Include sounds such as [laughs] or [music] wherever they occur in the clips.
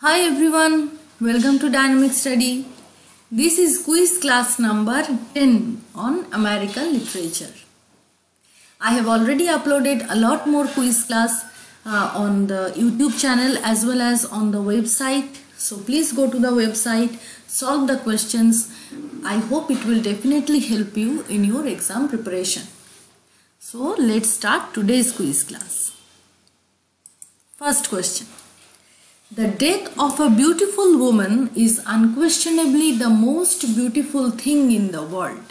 Hi everyone, welcome to Dynamic Study. This is quiz class number 10 on American literature. I have already uploaded a lot more quiz class uh, on the YouTube channel as well as on the website. So please go to the website, solve the questions. I hope it will definitely help you in your exam preparation. So let's start today's quiz class. First question. The death of a beautiful woman is unquestionably the most beautiful thing in the world.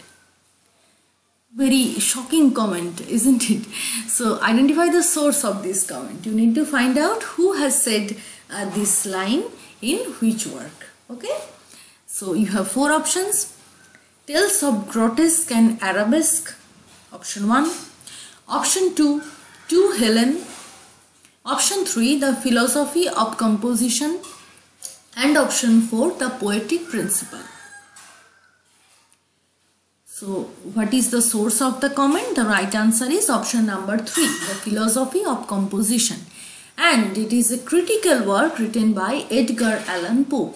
Very shocking comment, [laughs] isn't it? So, identify the source of this comment. You need to find out who has said uh, this line in which work. Okay? So, you have four options Tales of Grotesque and Arabesque, option 1. Option 2 To Helen, Option 3 the philosophy of composition and option 4 the poetic principle. So what is the source of the comment? The right answer is option number 3 the philosophy of composition and it is a critical work written by Edgar Allan Poe.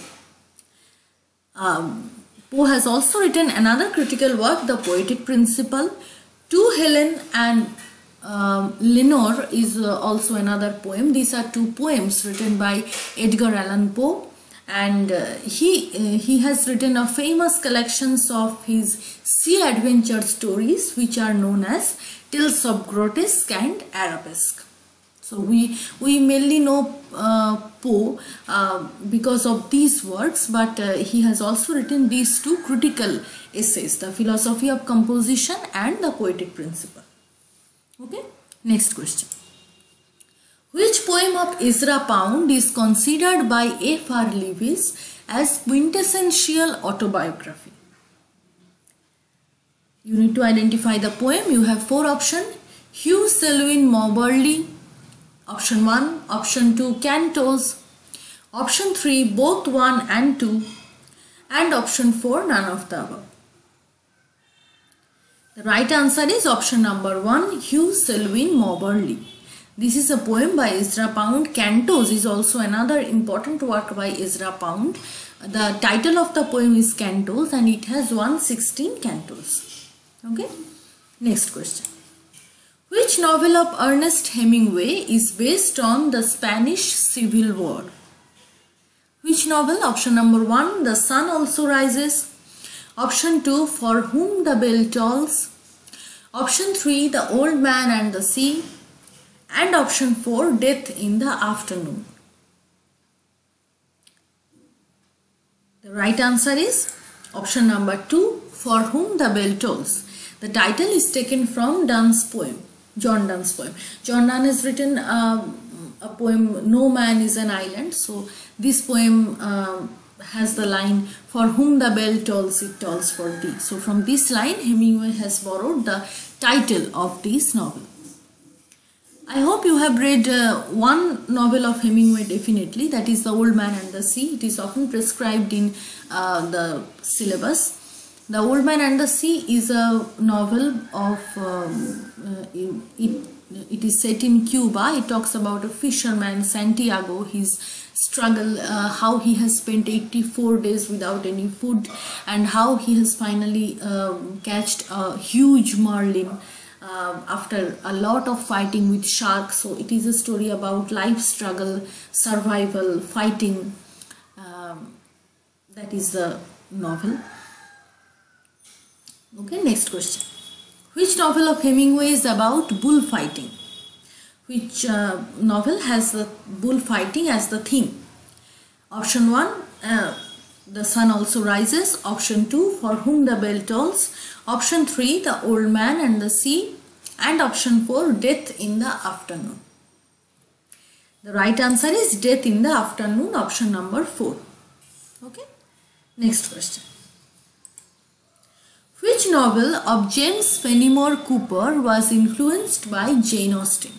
Um, Poe has also written another critical work the poetic principle to Helen and um, Lenore is uh, also another poem. These are two poems written by Edgar Allan Poe and uh, he uh, he has written a famous collections of his sea adventure stories which are known as Tales of Grotesque and Arabesque. So we we mainly know uh, Poe uh, because of these works, but uh, he has also written these two critical essays: the philosophy of composition and the poetic principle. Okay, next question. Which poem of Ezra Pound is considered by F.R. Leavis as quintessential autobiography? You need to identify the poem. You have four options. Hugh Selwyn Mauberley, option 1, option 2 cantos, option 3 both 1 and 2 and option 4 none of the above. The right answer is option number 1 Hugh Selwyn Mauberley. This is a poem by Ezra Pound. Cantos is also another important work by Ezra Pound. The title of the poem is Cantos and it has 116 cantos. Okay. Next question. Which novel of Ernest Hemingway is based on the Spanish Civil War? Which novel? Option number 1 The Sun Also Rises. Option 2 For Whom the Bell Tolls. Option 3 The Old Man and the Sea. And option 4 Death in the Afternoon. The right answer is option number 2 For Whom the Bell Tolls. The title is taken from Donne's poem, John Donne's poem. John Donne has written uh, a poem No Man is an Island. So this poem uh, has the line for whom the bell tolls it tolls for thee. So from this line hemingway has borrowed the title of this novel. I hope you have read uh, one novel of hemingway definitely. That is the old man and the sea. It is often prescribed in uh, the syllabus. The old man and the sea is a novel of um, uh, it, it is set in cuba. It talks about a fisherman santiago. His struggle uh, how he has spent 84 days without any food and how he has finally um, catched a huge marlin uh, after a lot of fighting with sharks. So it is a story about life struggle survival fighting um, that is the novel. Okay next question. Which novel of hemingway is about bullfighting which uh, novel has the bullfighting as the theme. Option 1, uh, The Sun Also Rises. Option 2, For Whom the Bell Tolls. Option 3, The Old Man and the Sea. And option 4, Death in the Afternoon. The right answer is Death in the Afternoon, option number 4. Okay. Next question. Which novel of James Fenimore Cooper was influenced by Jane Austen?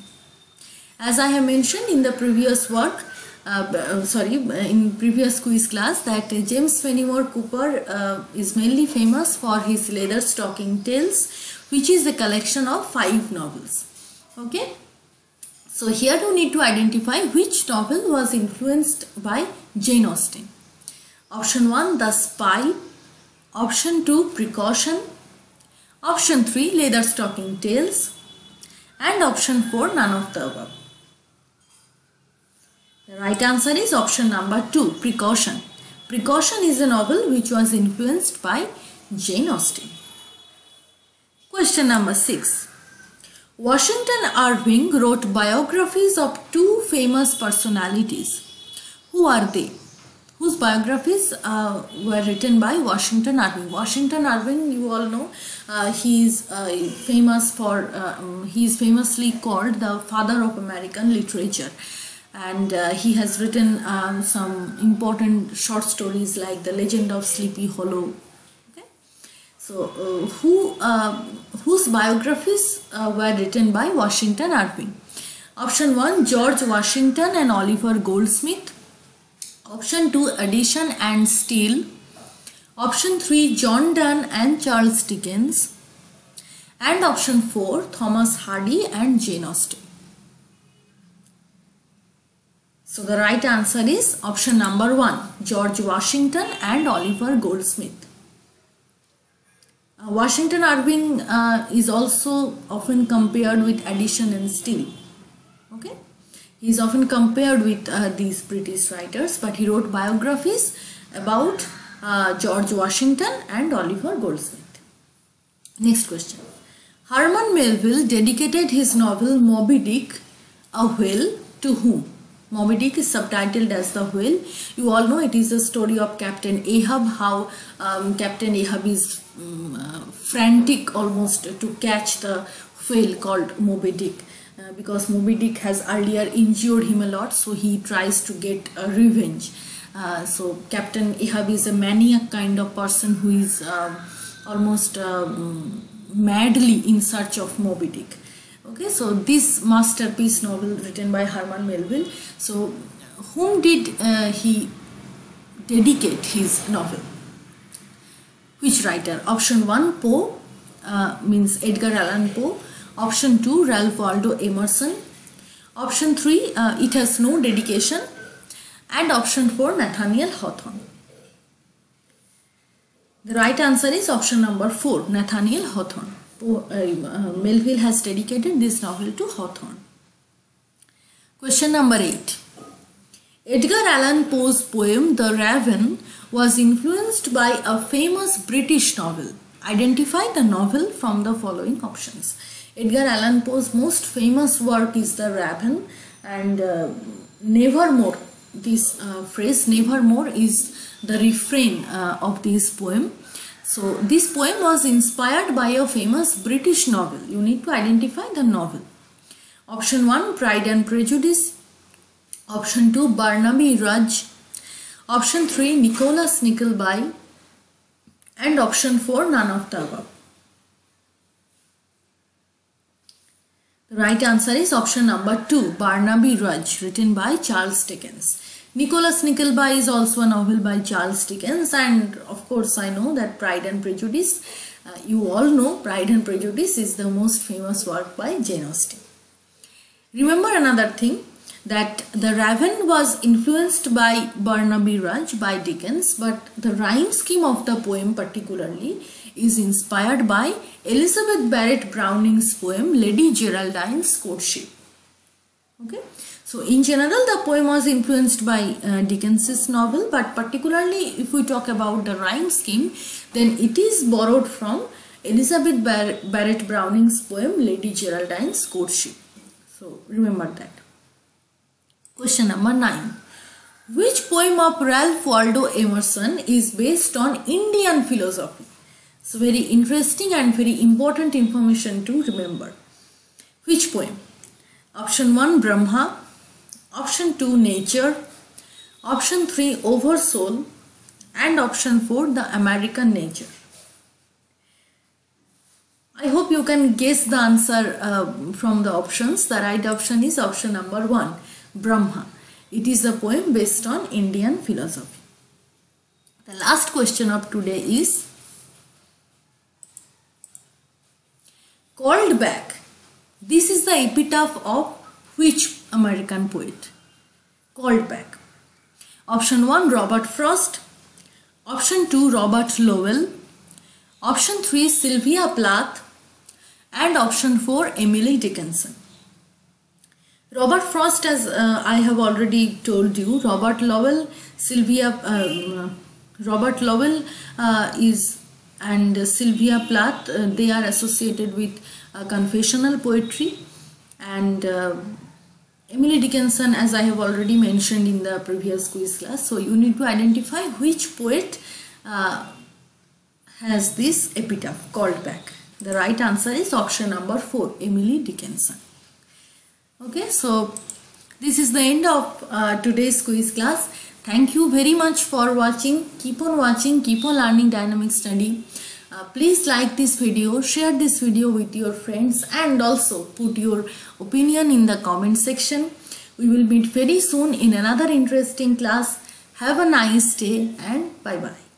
As I have mentioned in the previous work, uh, sorry, in previous quiz class that uh, James Fenimore Cooper uh, is mainly famous for his Leather Stocking Tales, which is a collection of five novels. Okay. So here you need to identify which novel was influenced by Jane Austen. Option 1 The Spy, Option 2 Precaution, Option 3 Leather Stocking Tales and Option 4 none of the above. The right answer is option number 2 Precaution. Precaution is a novel which was influenced by Jane Austen. Question number 6. Washington Irving wrote biographies of two famous personalities. Who are they? Whose biographies uh, were written by Washington Irving. Washington Irving, you all know, uh, he is uh, famous for, um, he is famously called the father of American literature and uh, he has written um, some important short stories like the legend of sleepy hollow. Okay? So uh, who uh, whose biographies uh, were written by washington irving? Option 1 george washington and oliver goldsmith. Option 2 addison and steele option 3 john donne and charles dickens. And option 4 thomas hardy and jane austen so the right answer is option number 1, George Washington and Oliver Goldsmith. Uh, Washington Irving uh, is also often compared with Addison and Steele. Okay, he is often compared with uh, these British writers, but he wrote biographies about uh, George Washington and Oliver Goldsmith. Next question. Herman Melville dedicated his novel Moby Dick, a whale, to whom? Moby Dick is subtitled as The Whale. You all know it is a story of Captain Ahab, how um, Captain Ahab is um, uh, frantic almost to catch the whale called Moby Dick. Uh, because Moby Dick has earlier injured him a lot, so he tries to get a revenge. Uh, so Captain Ahab is a maniac kind of person who is um, almost um, madly in search of Moby Dick okay so this masterpiece novel written by herman melville. So whom did uh, he dedicate his novel? Which writer? Option 1 poe uh, means edgar allan poe. Option 2 ralph waldo emerson. Option 3 uh, it has no dedication. And option 4 nathaniel hawthorne. The right answer is option number 4 nathaniel hawthorne Melville has dedicated this novel to Hawthorne. Question number 8. Edgar Allan Poe's poem The Raven was influenced by a famous British novel. Identify the novel from the following options. Edgar Allan Poe's most famous work is The Raven and uh, Nevermore. This uh, phrase Nevermore is the refrain uh, of this poem so this poem was inspired by a famous British novel. You need to identify the novel. Option 1 Pride and Prejudice. Option 2 Barnaby Rudge. Option 3 Nicholas Nickleby. And option 4 none of the above. The right answer is option number 2 Barnaby Rudge written by Charles Dickens. Nicholas Nickleby is also a novel by Charles Dickens and of course I know that Pride and Prejudice, uh, you all know Pride and Prejudice is the most famous work by Jane Austen. Remember another thing that The Raven was influenced by Barnaby Rudge by Dickens but the rhyme scheme of the poem particularly is inspired by Elizabeth Barrett Browning's poem Lady Geraldine's Courtship. Okay. So in general, the poem was influenced by uh, Dickens's novel, but particularly if we talk about the rhyme scheme, then it is borrowed from Elizabeth Bar Barrett Browning's poem Lady Geraldine's Courtship. So remember that. Question number 9. Which poem of Ralph Waldo Emerson is based on Indian philosophy? It's very interesting and very important information to remember. Which poem? Option 1 Brahma, option 2 nature, option 3 oversoul and option 4 the American nature. I hope you can guess the answer uh, from the options. The right option is option number 1 Brahma. It is a poem based on Indian philosophy. The last question of today is called back. This is the epitaph of which American poet called back? Option 1 Robert Frost. Option 2 Robert Lowell. Option 3 Sylvia Plath. And option 4 Emily Dickinson. Robert Frost as uh, I have already told you Robert Lowell Sylvia um, Robert Lowell uh, is and Sylvia Plath uh, they are associated with uh, confessional poetry and uh, Emily Dickinson as I have already mentioned in the previous quiz class so you need to identify which poet uh, has this epitaph called back. The right answer is option number 4 Emily Dickinson. Okay so this is the end of uh, today's quiz class. Thank you very much for watching. Keep on watching. Keep on learning dynamic study uh, please like this video share this video with your friends and also put your opinion in the comment section. We will meet very soon in another interesting class. Have a nice day and bye bye